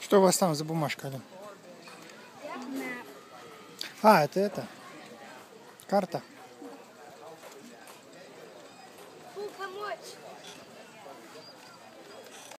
Что у вас там за бумажка? Алин? А, это это. Карта. Помочь.